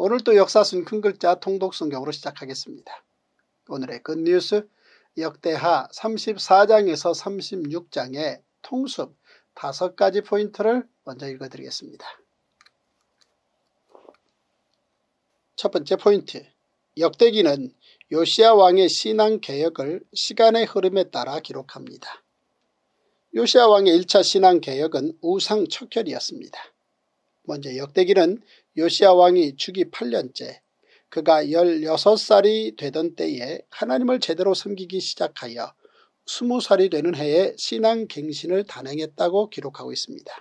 오늘도 역사순 큰 글자 통독 성경으로 시작하겠습니다. 오늘의 굿뉴스 역대하 34장에서 36장의 통습 다섯 가지 포인트를 먼저 읽어드리겠습니다. 첫 번째 포인트 역대기는 요시아 왕의 신앙 개혁을 시간의 흐름에 따라 기록합니다. 요시아 왕의 1차 신앙 개혁은 우상 척결이었습니다. 먼저 역대기는 요시아 왕이 주기 8년째 그가 16살이 되던 때에 하나님을 제대로 섬기기 시작하여 20살이 되는 해에 신앙갱신을 단행했다고 기록하고 있습니다.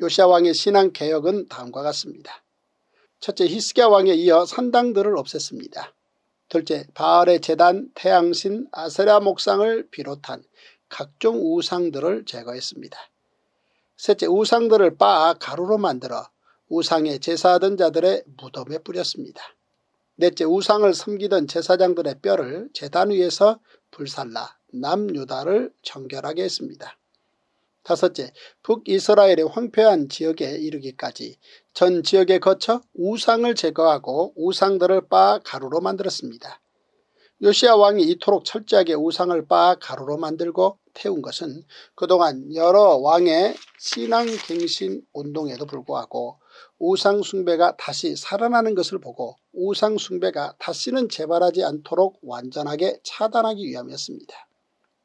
요시아 왕의 신앙개혁은 다음과 같습니다. 첫째 히스기야 왕에 이어 산당들을 없앴습니다. 둘째 바알의 재단, 태양신, 아세라 목상을 비롯한 각종 우상들을 제거했습니다. 셋째 우상들을 빻아 가루로 만들어 우상에 제사하던 자들의 무덤에 뿌렸습니다. 넷째 우상을 섬기던 제사장들의 뼈를 재단 위에서 불살라 남유다를 정결하게 했습니다. 다섯째 북이스라엘의 황폐한 지역에 이르기까지 전 지역에 거쳐 우상을 제거하고 우상들을 빻아 가루로 만들었습니다. 요시아 왕이 이토록 철저하게 우상을 빻아 가루로 만들고 태운 것은 그동안 여러 왕의 신앙갱신 운동에도 불구하고 우상숭배가 다시 살아나는 것을 보고 우상숭배가 다시는 재발하지 않도록 완전하게 차단하기 위함이었습니다.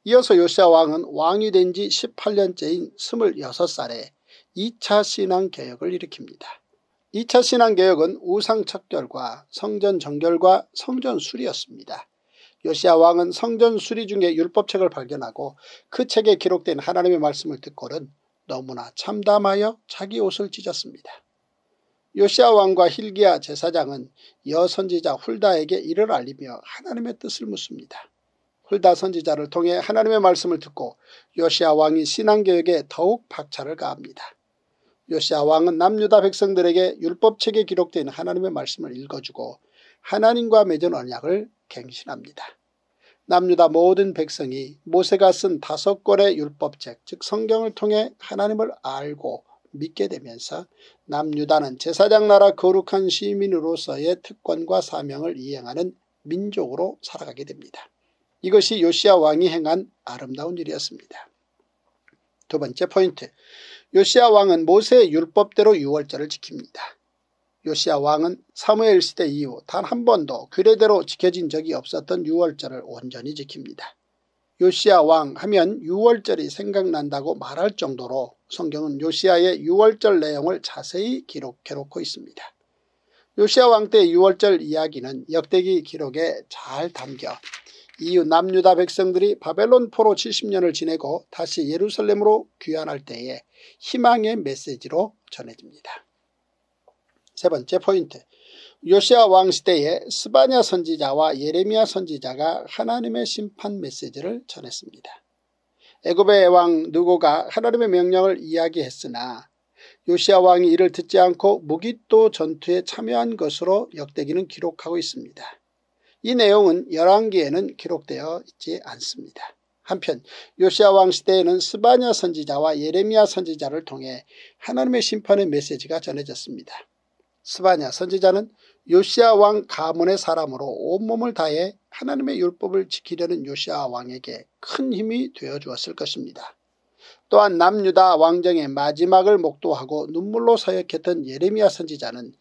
이어서 요시아 왕은 왕이 된 지 18년째인 26살에 2차 신앙개혁을 일으킵니다. 2차 신앙개혁은 우상척결과 성전 정결과 성전 수리였습니다. 요시아 왕은 성전 수리 중에 율법책을 발견하고 그 책에 기록된 하나님의 말씀을 듣고는 너무나 참담하여 자기 옷을 찢었습니다. 요시아 왕과 힐기야 제사장은 여 선지자 훌다에게 이를 알리며 하나님의 뜻을 묻습니다. 훌다 선지자를 통해 하나님의 말씀을 듣고 요시아 왕이 신앙개혁에 더욱 박차를 가합니다. 요시아 왕은 남유다 백성들에게 율법책에 기록된 하나님의 말씀을 읽어주고 하나님과 맺은 언약을 갱신합니다. 남유다 모든 백성이 모세가 쓴 다섯 권의 율법책 즉 성경을 통해 하나님을 알고 믿게 되면서 남유다는 제사장 나라 거룩한 시민으로서의 특권과 사명을 이행하는 민족으로 살아가게 됩니다. 이것이 요시아 왕이 행한 아름다운 일이었습니다. 두 번째 포인트 요시아 왕은 모세의 율법대로 유월절을 지킵니다. 요시아 왕은 사무엘 시대 이후 단 한 번도 규례대로 지켜진 적이 없었던 유월절을 온전히 지킵니다. 요시아 왕 하면 유월절이 생각난다고 말할 정도로 성경은 요시아의 유월절 내용을 자세히 기록해 놓고 있습니다. 요시아 왕때 유월절 이야기는 역대기 기록에 잘 담겨 이후 남유다 백성들이 바벨론 포로 70년을 지내고 다시 예루살렘으로 귀환할 때에 희망의 메시지로 전해집니다. 세 번째 포인트 요시아 왕 시대에 스바냐 선지자와 예레미야 선지자가 하나님의 심판 메시지를 전했습니다. 애굽의 왕 누고가 하나님의 명령을 이야기했으나 요시아 왕이 이를 듣지 않고 무기또 전투에 참여한 것으로 역대기는 기록하고 있습니다. 이 내용은 열왕기에는 기록되어 있지 않습니다. 한편 요시아 왕 시대에는 스바냐 선지자와 예레미야 선지자를 통해 하나님의 심판의 메시지가 전해졌습니다. 스바냐 선지자는 요시아 왕 가문의 사람으로 온몸을 다해 하나님의 율법을 지키려는 요시아 왕에게 큰 힘이 되어 주었을 것입니다. 또한 남유다 왕정의 마지막을 목도하고 눈물로 사역했던 예레미야 선지자는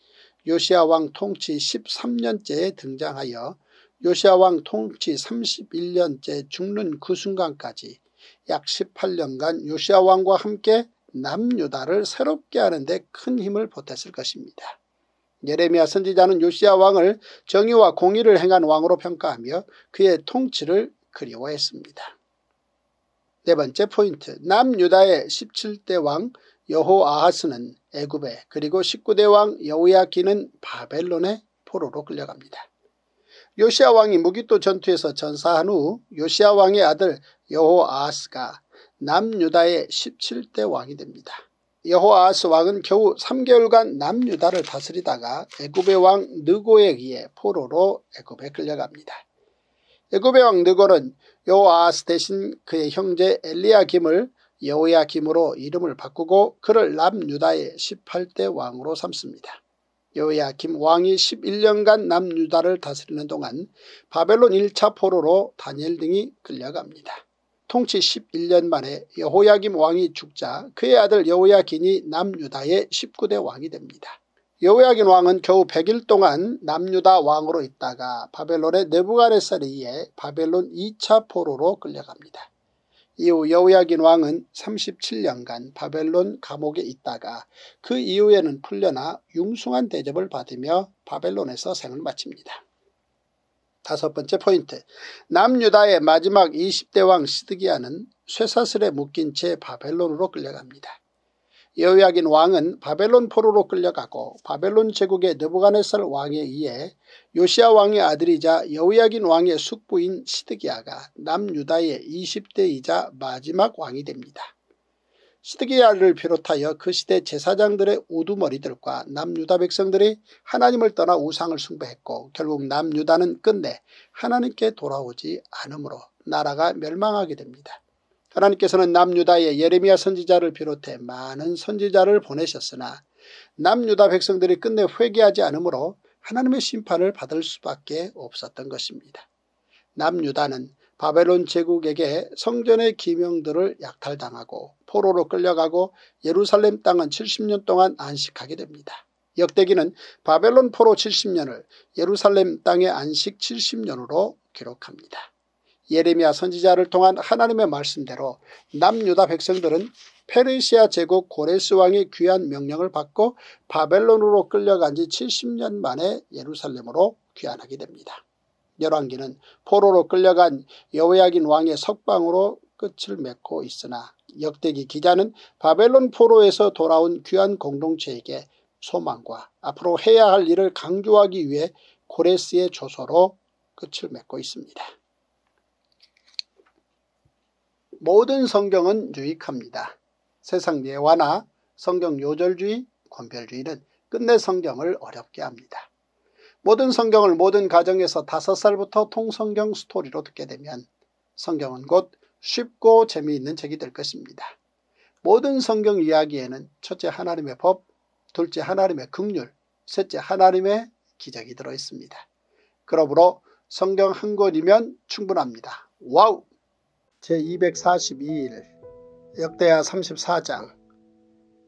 요시아 왕 통치 13년째에 등장하여 요시아 왕 통치 31년째 죽는 그 순간까지 약 18년간 요시아 왕과 함께 남유다를 새롭게 하는 데 큰 힘을 보탰을 것입니다. 예레미야 선지자는 요시아 왕을 정의와 공의를 행한 왕으로 평가하며 그의 통치를 그리워했습니다. 네 번째 포인트 남유다의 17대 왕 여호아하스는 애굽에 그리고 19대 왕 여우야기는 바벨론의 포로로 끌려갑니다. 요시아 왕이 무기또 전투에서 전사한 후 요시아 왕의 아들 여호아하스가 남유다의 17대 왕이 됩니다. 여호아하스 왕은 겨우 3개월간 남유다를 다스리다가 애굽의 왕 느고에 의해 포로로 애굽에 끌려갑니다. 애굽의 왕 느고는 여호아하스 대신 그의 형제 엘리야김을 여호야김으로 이름을 바꾸고 그를 남유다의 18대 왕으로 삼습니다. 여호야김 왕이 11년간 남유다를 다스리는 동안 바벨론 1차 포로로 다니엘 등이 끌려갑니다. 통치 11년 만에 여호야김 왕이 죽자 그의 아들 여호야긴이 남유다의 19대 왕이 됩니다. 여호야긴 왕은 겨우 100일 동안 남유다 왕으로 있다가 바벨론의 네부가네살에 의해 바벨론 2차 포로로 끌려갑니다. 이후 여호야긴 왕은 37년간 바벨론 감옥에 있다가 그 이후에는 풀려나 융숭한 대접을 받으며 바벨론에서 생을 마칩니다. 다섯 번째 포인트 남유다의 마지막 20대 왕 시드기야는 쇠사슬에 묶인 채 바벨론으로 끌려갑니다. 여호야긴 왕은 바벨론 포로로 끌려가고 바벨론 제국의 느부갓네살 왕에 의해 요시아 왕의 아들이자 여호야긴 왕의 숙부인 시드기야가 남유다의 20대이자 마지막 왕이 됩니다. 시드기야를 비롯하여 그 시대 제사장들의 우두머리들과 남유다 백성들이 하나님을 떠나 우상을 숭배했고 결국 남유다는 끝내 하나님께 돌아오지 않으므로 나라가 멸망하게 됩니다. 하나님께서는 남유다의 예레미야 선지자를 비롯해 많은 선지자를 보내셨으나 남유다 백성들이 끝내 회개하지 않으므로 하나님의 심판을 받을 수밖에 없었던 것입니다. 남유다는 바벨론 제국에게 성전의 기명들을 약탈당하고 포로로 끌려가고 예루살렘 땅은 70년 동안 안식하게 됩니다. 역대기는 바벨론 포로 70년을 예루살렘 땅의 안식 70년으로 기록합니다. 예레미야 선지자를 통한 하나님의 말씀대로 남유다 백성들은 페르시아 제국 고레스 왕의 귀한 명령을 받고 바벨론으로 끌려간 지 70년 만에 예루살렘으로 귀환하게 됩니다. 열왕기는 포로로 끌려간 여호야긴 왕의 석방으로 끝을 맺고 있으나 역대기 기자는 바벨론 포로에서 돌아온 귀한 공동체에게 소망과 앞으로 해야 할 일을 강조하기 위해 고레스의 조서로 끝을 맺고 있습니다. 모든 성경은 유익합니다. 세상 예화나 성경 요절주의, 권별주의는 끝내 성경을 어렵게 합니다. 모든 성경을 모든 가정에서 다섯 살부터 통성경 스토리로 듣게 되면 성경은 곧 쉽고 재미있는 책이 될 것입니다. 모든 성경 이야기에는 첫째 하나님의 법, 둘째 하나님의 극률, 셋째 하나님의 기적이 들어있습니다. 그러므로 성경 한 권이면 충분합니다. Wow! 제242일 역대하 34장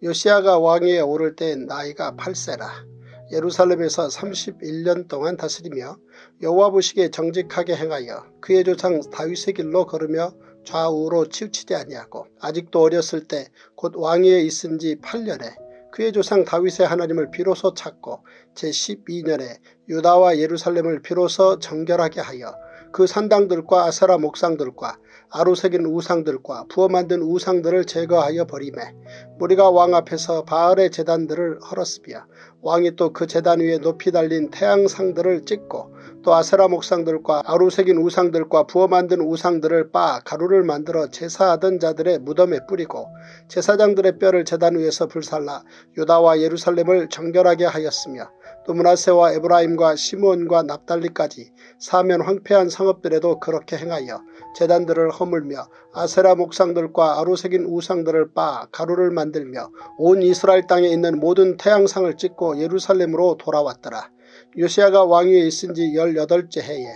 요시아가 왕위에 오를 때 나이가 8세라 예루살렘에서 31년 동안 다스리며 여호와 보시기에 정직하게 행하여 그의 조상 다윗의 길로 걸으며 좌우로 치우치지 아니하고 아직도 어렸을 때 곧 왕위에 있은 지 8년에 그의 조상 다윗의 하나님을 비로소 찾고 제12년에 유다와 예루살렘을 비로소 정결하게 하여 그 산당들과 아사라 목상들과 아루 새긴 우상들과 부어 만든 우상들을 제거하여 버리매 무리가 왕 앞에서 바알의 재단들을 헐었으며 왕이 또 그 재단 위에 높이 달린 태양상들을 찍고 또 아세라 목상들과 아루새긴 우상들과 부어 만든 우상들을 빻아 가루를 만들어 제사하던 자들의 무덤에 뿌리고 제사장들의 뼈를 재단 위에서 불살라 유다와 예루살렘을 정결하게 하였으며 또 문하세와 에브라임과 시몬과 납달리까지 사면 황폐한 성읍들에도 그렇게 행하여 재단들을 허물며 아세라 목상들과 아루새긴 우상들을 빻아 가루를 만들며 온 이스라엘 땅에 있는 모든 태양상을 찍고 예루살렘으로 돌아왔더라. 요시아가 왕위에 있은 지 18째 해에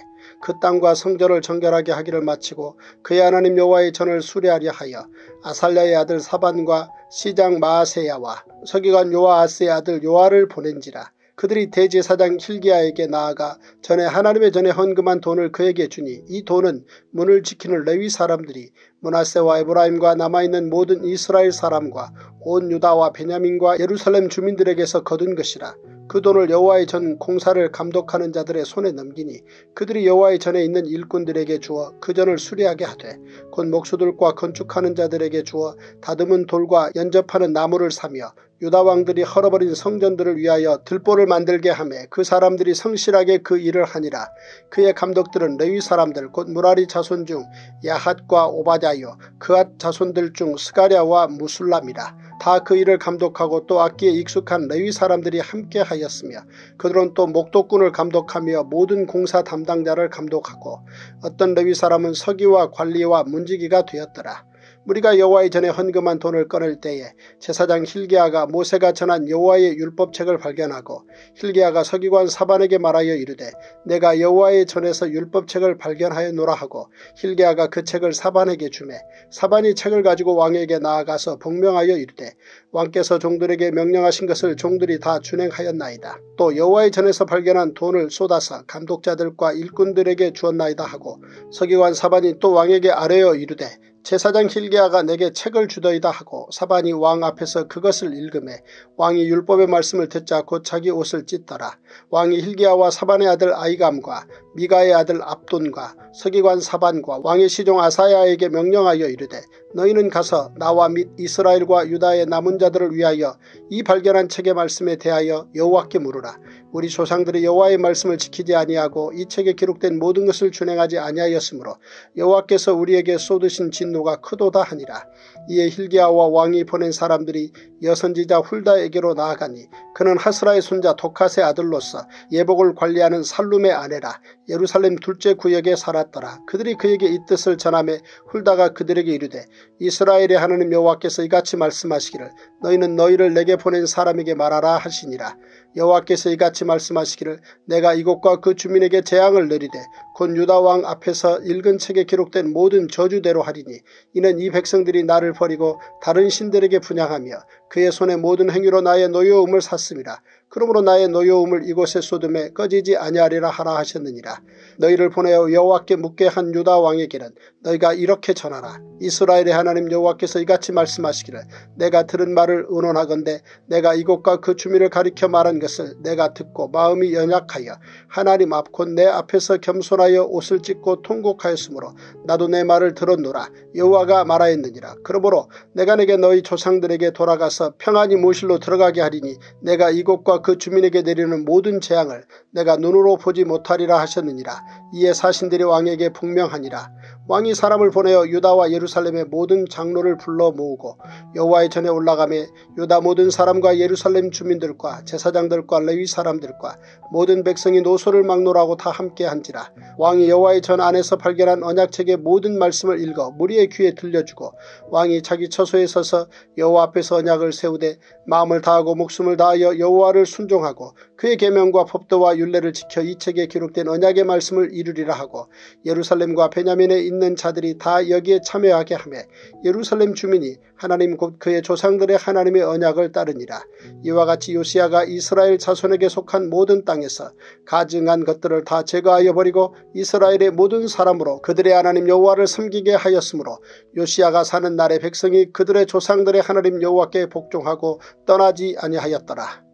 그 땅과 성전을 정결하게 하기를 마치고 그의 하나님 여호와의 전을 수리하려 하여 아살랴의 아들 사반과 시장 마아세야와 서기관 요아아스의 아들 요아를 보낸지라 그들이 대제사장 힐기야에게 나아가 전에 하나님의 전에 헌금한 돈을 그에게 주니 이 돈은 문을 지키는 레위 사람들이 문하세와 에브라임과 남아있는 모든 이스라엘 사람과 온 유다와 베냐민과 예루살렘 주민들에게서 거둔 것이라. 그 돈을 여호와의 전 공사를 감독하는 자들의 손에 넘기니 그들이 여호와의 전에 있는 일꾼들에게 주어 그 전을 수리하게 하되 곧 목수들과 건축하는 자들에게 주어 다듬은 돌과 연접하는 나무를 사며 유다 왕들이 헐어버린 성전들을 위하여 들보를 만들게 하며 그 사람들이 성실하게 그 일을 하니라. 그의 감독들은 레위 사람들 곧 무라리 자손 중 야핫과 오바자여 그앗 자손들 중 스가랴와 무술람이라. 다 그 일을 감독하고 또 악기에 익숙한 레위 사람들이 함께 하였으며 그들은 또 목독군을 감독하며 모든 공사 담당자를 감독하고 어떤 레위 사람은 서기와 관리와 문지기가 되었더라. 우리가 여호와의 전에 헌금한 돈을 꺼낼 때에 제사장 힐기야가 모세가 전한 여호와의 율법책을 발견하고 힐기야가 서기관 사반에게 말하여 이르되 내가 여호와의 전에서 율법책을 발견하여노라 하고 힐기야가 그 책을 사반에게 주매 사반이 책을 가지고 왕에게 나아가서 복명하여 이르되 왕께서 종들에게 명령하신 것을 종들이 다 준행하였나이다. 또 여호와의 전에서 발견한 돈을 쏟아서 감독자들과 일꾼들에게 주었나이다 하고 서기관 사반이 또 왕에게 아뢰어 이르되 제사장 힐기야가 내게 책을 주더이다 하고 사반이 왕 앞에서 그것을 읽음에 왕이 율법의 말씀을 듣자 곧 자기 옷을 찢더라. 왕이 힐기야와 사반의 아들 아이감과 미가의 아들 압돈과 서기관 사반과 왕의 시종 아사야에게 명령하여 이르되 너희는 가서 나와 및 이스라엘과 유다의 남은 자들을 위하여 이 발견한 책의 말씀에 대하여 여호와께 물으라. 우리 조상들이 여호와의 말씀을 지키지 아니하고 이 책에 기록된 모든 것을 준행하지 아니하였으므로 여호와께서 우리에게 쏟으신 진노가 크도다 하니라. 이에 힐기야와 왕이 보낸 사람들이 여선지자 훌다에게로 나아가니 그는 하스라의 손자 도카의 아들로서 예복을 관리하는 살룸의 아내라 예루살렘 둘째 구역에 살았더라. 그들이 그에게 이 뜻을 전함에 훌다가 그들에게 이르되 이스라엘의 하나님 여호와께서 이같이 말씀하시기를 너희는 너희를 내게 보낸 사람에게 말하라 하시니라. 여호와께서 이같이 말씀하시기를 내가 이곳과 그 주민에게 재앙을 내리되 곧 유다 왕 앞에서 읽은 책에 기록된 모든 저주대로 하리니 이는 이 백성들이 나를 버리고 다른 신들에게 분양하며 그의 손의 모든 행위로 나의 노여움을 샀습니다. 그러므로 나의 노여움을 이곳에 쏟음에 꺼지지 아니하리라 하라 하셨느니라. 너희를 보내어 여호와께 묻게 한 유다 왕에게는 너희가 이렇게 전하라. 이스라엘의 하나님 여호와께서 이같이 말씀하시기를 내가 들은 말을 의논하건대 내가 이곳과 그 주민을 가리켜 말한 것을 내가 듣고 마음이 연약하여 하나님 앞곧 내 앞에서 겸손하여 옷을 찢고 통곡하였으므로 나도 내 말을 들었노라. 여호와가 말하였느니라. 그러므로 내가 내게 너희 조상들에게 돌아가서 평안히 모실로 들어가게 하리니 내가 이곳과 그 주민에게 내리는 모든 재앙을 내가 눈으로 보지 못하리라 하셨느니라. 이에 사신들이 왕에게 분명하니라. 왕이 사람을 보내어 유다와 예루살렘의 모든 장로를 불러 모으고 여호와의 전에 올라가며 유다 모든 사람과 예루살렘 주민들과 제사장들과 레위 사람들과 모든 백성이 노소를 막노라고 다 함께 한지라. 왕이 여호와의 전 안에서 발견한 언약책의 모든 말씀을 읽어 무리의 귀에 들려주고 왕이 자기 처소에 서서 여호와 앞에서 언약을 세우되 마음을 다하고 목숨을 다하여 여호와를 순종하고 그의 계명과 법도와 율례를 지켜 이 책에 기록된 언약의 말씀을 이루리라 하고 예루살렘과 베냐민에 있는 자들이 다 여기에 참여하게 하며 예루살렘 주민이 하나님 곧 그의 조상들의 하나님의 언약을 따르니라. 이와 같이 요시아가 이스라엘 자손에게 속한 모든 땅에서 가증한 것들을 다 제거하여 버리고 이스라엘의 모든 사람으로 그들의 하나님 여호와를 섬기게 하였으므로 요시아가 사는 날의 백성이 그들의 조상들의 하나님 여호와께 복종하고 떠나지 아니하였더라.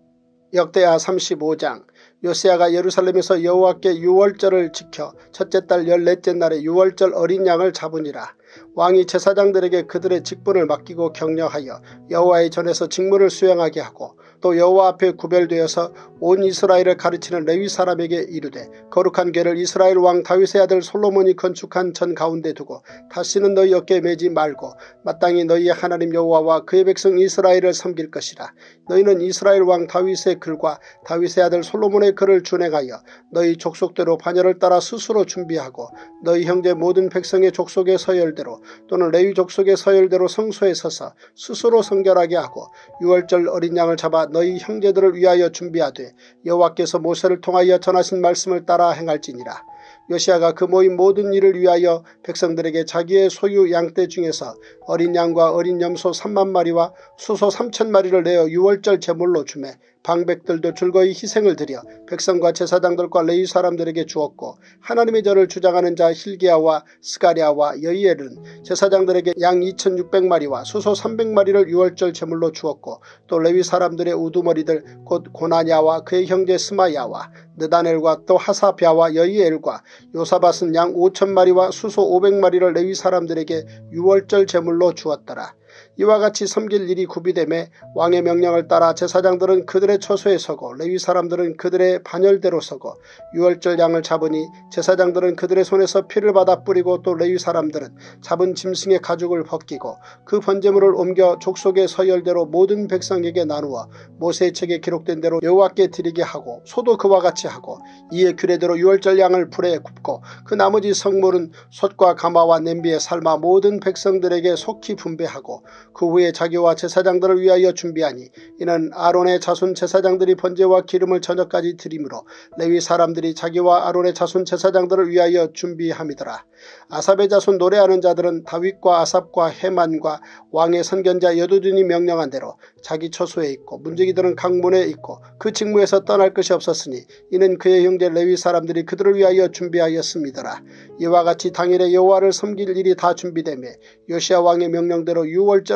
역대하 35장 요시아가 예루살렘에서 여호와께 유월절을 지켜 첫째 달 열넷째 날에 유월절 어린 양을 잡으니라. 왕이 제사장들에게 그들의 직분을 맡기고 격려하여 여호와의 전에서 직무를 수행하게 하고 또 여호와 앞에 구별되어서 온 이스라엘을 가르치는 레위 사람에게 이르되 거룩한 궤를 이스라엘 왕 다윗의 아들 솔로몬이 건축한 전 가운데 두고 다시는 너희 어깨에 매지 말고 마땅히 너희의 하나님 여호와와 그의 백성 이스라엘을 섬길 것이라. 너희는 이스라엘 왕 다윗의 글과 다윗의 아들 솔로몬의 글을 준행하여 너희 족속대로 반열을 따라 스스로 준비하고 너희 형제 모든 백성의 족속의 서열대로 또는 레위 족 속의 서열대로 성소에 서서 스스로 성결하게 하고 유월절 어린 양을 잡아 너희 형제들을 위하여 준비하되 여호와께서 모세를 통하여 전하신 말씀을 따라 행할지니라. 요시아가 그 모임 모든 일을 위하여 백성들에게 자기의 소유 양떼 중에서 어린 양과 어린 염소 3만 마리와 수소 3천 마리를 내어 유월절 제물로 주매 방백들도 즐거이 희생을 드려 백성과 제사장들과 레위 사람들에게 주었고 하나님의 절을 주장하는 자 힐기야와 스가리아와 여이엘은 제사장들에게 양 2600마리와 수소 300마리를 유월절 제물로 주었고 또 레위 사람들의 우두머리들 곧 고나냐와 그의 형제 스마야와 느다넬과 또 하사비아와 여이엘과 요사밭은 양 5천마리와 수소 500마리를 레위 사람들에게 유월절 제물로 주었더라. 이와 같이 섬길 일이 구비됨에 왕의 명령을 따라 제사장들은 그들의 처소에 서고 레위 사람들은 그들의 반열대로 서고 유월절 양을 잡으니 제사장들은 그들의 손에서 피를 받아 뿌리고 또 레위 사람들은 잡은 짐승의 가죽을 벗기고 그 번제물을 옮겨 족속의 서열대로 모든 백성에게 나누어 모세의 책에 기록된 대로 여호와께 드리게 하고 소도 그와 같이 하고 이에 규례대로 유월절 양을 불에 굽고 그 나머지 성물은 솥과 가마와 냄비에 삶아 모든 백성들에게 속히 분배하고 그 후에 자기와 제사장들을 위하여 준비하니 이는 아론의 자손 제사장들이 번제와 기름을 저녁까지 드림으로 레위 사람들이 자기와 아론의 자손 제사장들을 위하여 준비함이더라. 아삽의 자손 노래하는 자들은 다윗과 아삽과 해만과 왕의 선견자 여두둔이 명령한 대로 자기 처소에 있고 문지기들은 강문에 있고 그 직무에서 떠날 것이 없었으니 이는 그의 형제 레위 사람들이 그들을 위하여 준비하였습니다라. 이와 같이 당일에 여호와를 섬길 일이 다 준비되며 요시아 왕의 명령대로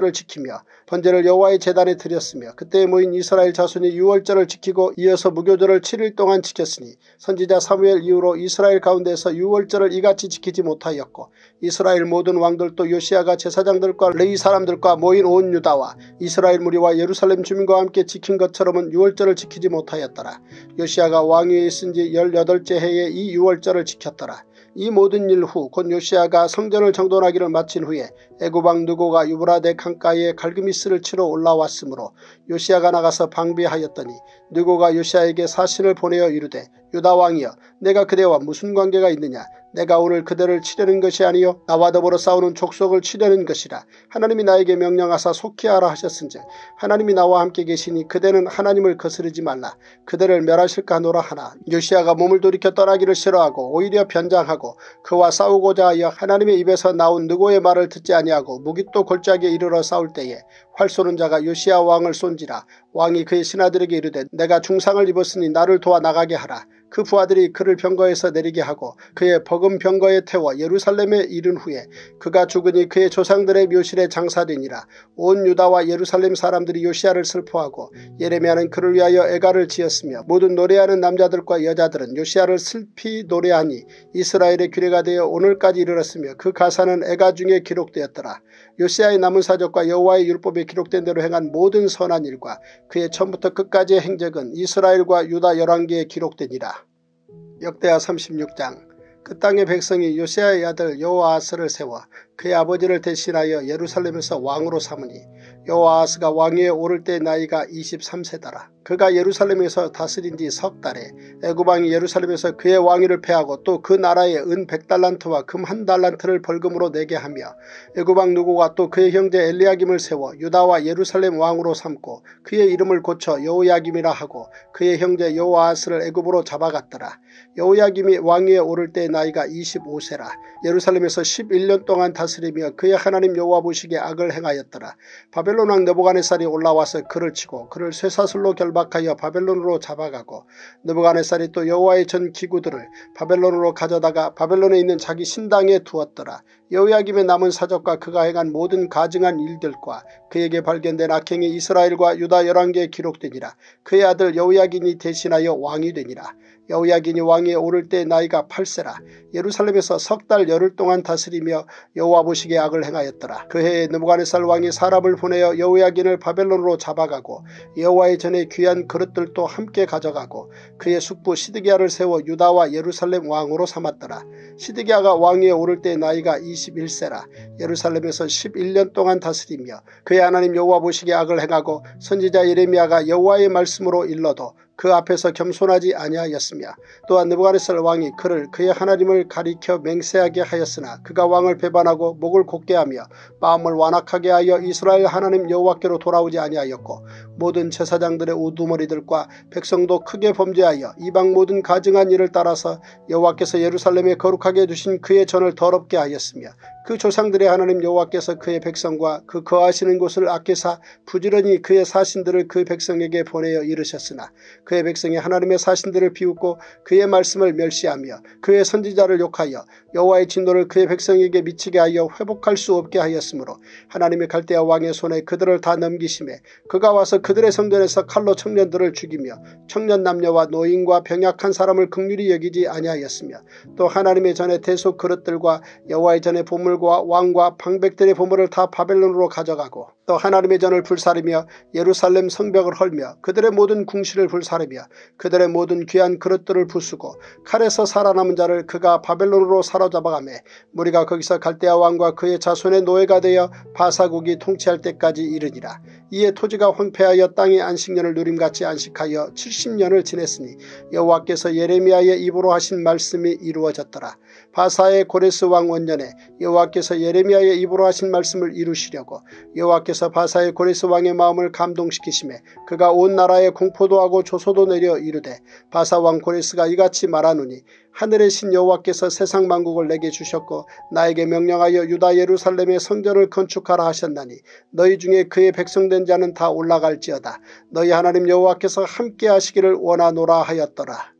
유월절을 지키며 번제를 여호와의 재단에 드렸으며 그때 모인 이스라엘 자손이 유월절을 지키고 이어서 무교절을 7일 동안 지켰으니 선지자 사무엘 이후로 이스라엘 가운데서 유월절을 이같이 지키지 못하였고 이스라엘 모든 왕들도 요시아가 제사장들과 레위 사람들과 모인 온 유다와 이스라엘 무리와 예루살렘 주민과 함께 지킨 것처럼은 유월절을 지키지 못하였더라. 요시아가 왕위에 있은 지 18째 해에 이 유월절을 지켰더라. 이 모든 일 후 곧 요시아가 성전을 정돈하기를 마친 후에 애구방 누고가 유브라데 강가에 갈그미스를 치러 올라왔으므로 요시아가 나가서 방비하였더니 누고가 요시아에게 사신을 보내어 이르되 유다왕이여 내가 그대와 무슨 관계가 있느냐 내가 오늘 그대를 치려는 것이 아니요 나와 더불어 싸우는 족속을 치려는 것이라. 하나님이 나에게 명령하사 속히 하라 하셨은즉 하나님이 나와 함께 계시니 그대는 하나님을 거스르지 말라. 그대를 멸하실까 하노라 하나. 요시아가 몸을 돌이켜 떠나기를 싫어하고 오히려 변장하고 그와 싸우고자 하여 하나님의 입에서 나온 누구의 말을 듣지 아니하고 무기또 골짜기에 이르러 싸울 때에 활 쏘는 자가 요시아 왕을 쏜지라. 왕이 그의 신하들에게 이르되 내가 중상을 입었으니 나를 도와 나가게 하라 그 부하들이 그를 병거에서 내리게 하고 그의 버금 병거에 태워 예루살렘에 이른 후에 그가 죽으니 그의 조상들의 묘실에 장사되니라. 온 유다와 예루살렘 사람들이 요시아를 슬퍼하고 예레미야는 그를 위하여 애가를 지었으며 모든 노래하는 남자들과 여자들은 요시아를 슬피 노래하니 이스라엘의 규례가 되어 오늘까지 이르렀으며 그 가사는 애가 중에 기록되었더라. 요시아의 남은 사적과 여호와의 율법에 기록된 대로 행한 모든 선한 일과 그의 처음부터 끝까지의 행적은 이스라엘과 유다 열왕기에 기록되니라. 역대하 36장 그 땅의 백성이 요시아의 아들 여호아스를 세워 그의 아버지를 대신하여 예루살렘에서 왕으로 삼으니 여호아스가 왕위에 오를 때 나이가 23세더라. 그가 예루살렘에서 다스린 지 석 달에 애구방이 예루살렘에서 그의 왕위를 패하고 또 그 나라에 은 100달란트와 금 한 달란트를 벌금으로 내게 하며 애구방 누구와 또 그의 형제 엘리야김을 세워 유다와 예루살렘 왕으로 삼고 그의 이름을 고쳐 여호야김이라 하고 그의 형제 여호아스를 애굽으로 잡아갔더라. 여호야김이 왕위에 오를 때 나이가 25세라. 예루살렘에서 11년 동안 다스리며 그의 하나님 여호와 보시기에 악을 행하였더라. 바벨론 왕 느부갓네살이 올라와서 그를 치고 그를 쇠사슬로 결박 하여 바벨론으로 잡아가고 느부갓네살이 또 여호와의 전 기구들을 바벨론으로 가져다가 바벨론에 있는 자기 신당에 두었더라. 여호야김의 남은 사적과 그가 행한 모든 가증한 일들과 그에게 발견된 악행이 이스라엘과 유다 열왕기에 기록되니라. 그의 아들 여호야긴이 대신하여 왕이 되니라. 여호야긴이 왕위에 오를 때 나이가 8세라 예루살렘에서 석 달 열흘 동안 다스리며 여호와 보시기에 악을 행하였더라. 그 해에 느부갓네살 왕이 사람을 보내어 여호야긴을 바벨론으로 잡아가고 여호와의 전에 귀한 그릇들도 함께 가져가고 그의 숙부 시드기야를 세워 유다와 예루살렘 왕으로 삼았더라. 시드기야가 왕위에 오를 때 나이가 21세라 예루살렘에서 11년 동안 다스리며 그의 하나님 여호와 보시기에 악을 행하고 선지자 예레미야가 여호와의 말씀으로 일러도 그 앞에서 겸손하지 아니하였으며 또한 느부갓네살 왕이 그를 그의 하나님을 가리켜 맹세하게 하였으나 그가 왕을 배반하고 목을 곧게 하며 마음을 완악하게 하여 이스라엘 하나님 여호와께로 돌아오지 아니하였고 모든 제사장들의 우두머리들과 백성도 크게 범죄하여 이방 모든 가증한 일을 따라서 여호와께서 예루살렘에 거룩하게 두신 그의 전을 더럽게 하였으며 그 조상들의 하나님 여호와께서 그의 백성과 그 거하시는 곳을 아껴사 부지런히 그의 사신들을 그 백성에게 보내어 이르셨으나 그의 백성이 하나님의 사신들을 비웃고 그의 말씀을 멸시하며 그의 선지자를 욕하여 여호와의 진노를 그의 백성에게 미치게 하여 회복할 수 없게 하였으므로 하나님의 갈대아 왕의 손에 그들을 다 넘기심에 그가 와서 그들의 성전에서 칼로 청년들을 죽이며 청년 남녀와 노인과 병약한 사람을 극률히 여기지 아니하였으며 또 하나님의 전에 대속 그릇들과 여호와의 전에 보물 보물과 왕과 방백들의 보물을 다 바벨론으로 가져가고 또 하나님의 전을 불사르며 예루살렘 성벽을 헐며 그들의 모든 궁시를 불사르며 그들의 모든 귀한 그릇들을 부수고 칼에서 살아남은 자를 그가 바벨론으로 사로잡아가며 무리가 거기서 갈대아 왕과 그의 자손의 노예가 되어 바사국이 통치할 때까지 이르니라. 이에 토지가 황폐하여 땅의 안식년을 누림같이 안식하여 70년을 지냈으니 여호와께서 예레미야의 입으로 하신 말씀이 이루어졌더라. 바사의 고레스 왕 원년에 여호와께서 예레미야의 입으로 하신 말씀을 이루시려고 여호와께서 바사의 고레스 왕의 마음을 감동시키심에 그가 온 나라에 공포도 하고 조소도 내려 이르되 바사 왕 고레스가 이같이 말하노니 하늘의 신 여호와께서 세상 만국을 내게 주셨고 나에게 명령하여 유다 예루살렘의 성전을 건축하라 하셨나니 너희 중에 그의 백성된 자는 다 올라갈지어다. 너희 하나님 여호와께서 함께 하시기를 원하노라 하였더라.